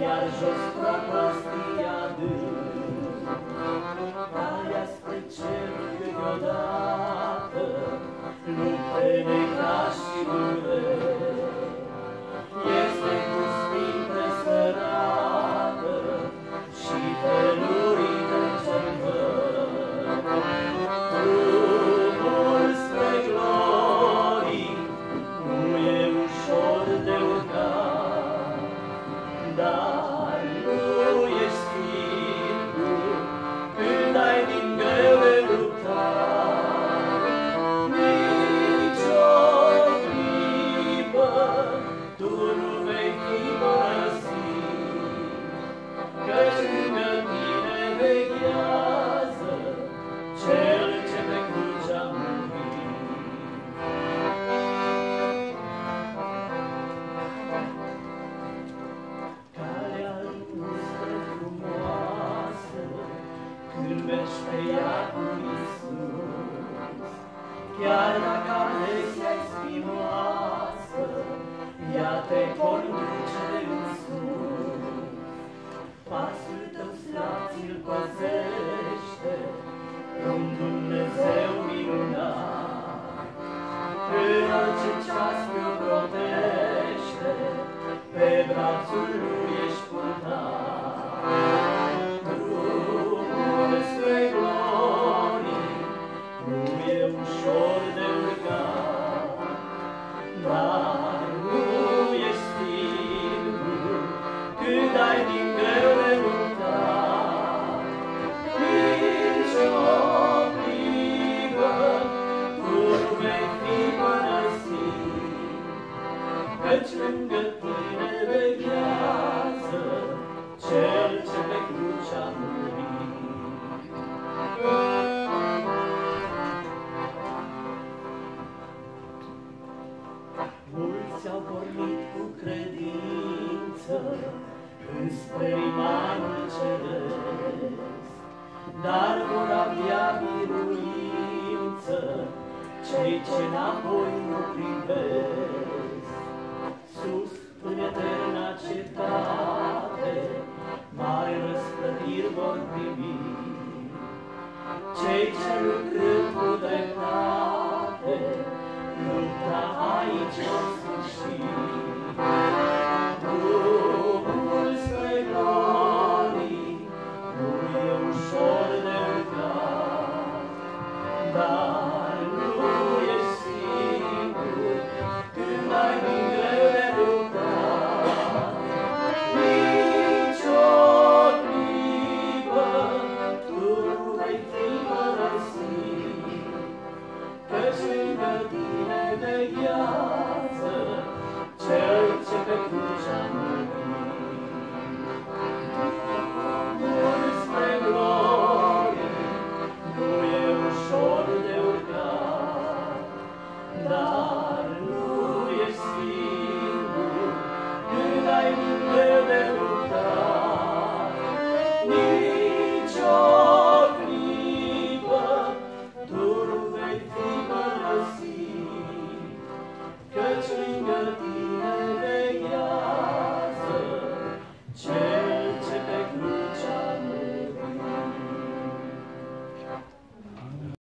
Iar jos propăs Chiar dacă vezi ai spinoasă, ea te conduce în sus. Pasul tău slab ți-l păzește, un Dumnezeu minunat. În orice ceas te-o protește, pe brațul lui Căci lângă tine veghează Cel ce pe cruce a murit. Mulți au pornit cu credință Înspre imanul ceresc, Dar vor avea biruință Cei ce înapoi nu privesc. primi. Cei ce lucrând cu dreptate, lupta aici live